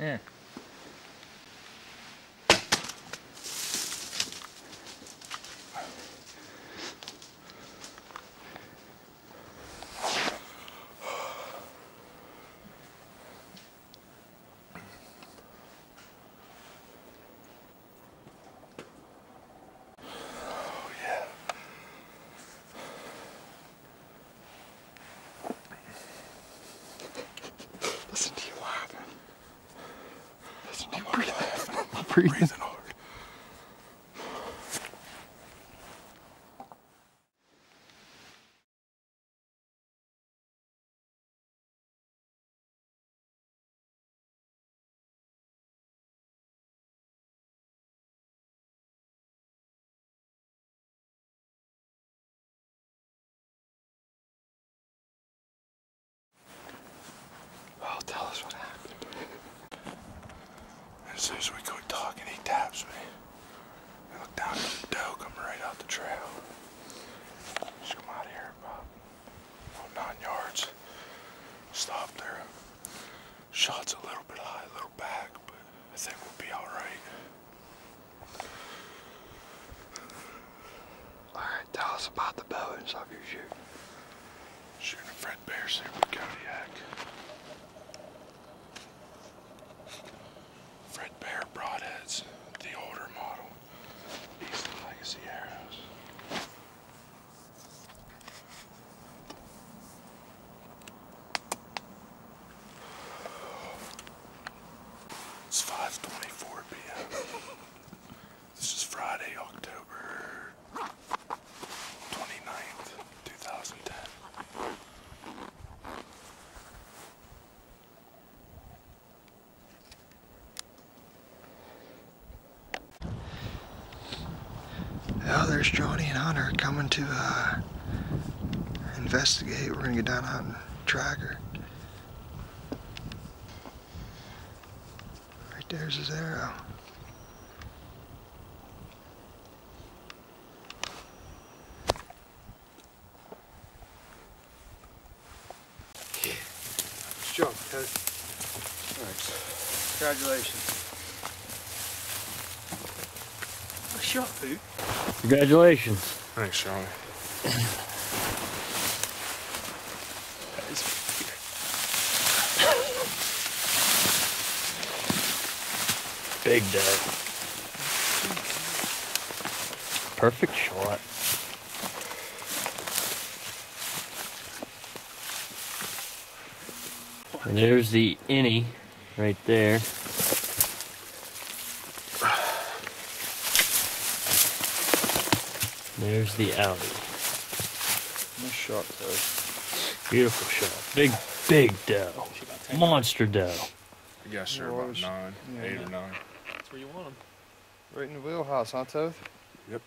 Yeah. Breathing. Hard. Well, oh, tell us what happened. As soon as we quit talking, he taps me. I look down at the doe coming right out the trail. Just come out here about oh, nine yards. Stop there. Shot's a little bit high, a little back, but I think we'll be alright. Alright, tell us about the bow and stuff you're shooting. Shooting a Fred Bear Super Kodiak. Well, there's Johnny and Hunter coming to uh, investigate. We're gonna get down out and track her. Right there's his arrow. Nice job, Ted. Thanks. Congratulations. A shot, dude. Congratulations. Thanks, Johnny. Big day. Perfect shot. And there's the innie right there. There's the outie. Nice shot, Ted. Beautiful shot. Big, big doe. Monster doe. I guess they're about nine, yeah. eight or nine. That's where you want them. Right in the wheelhouse, huh, Toth? Yep.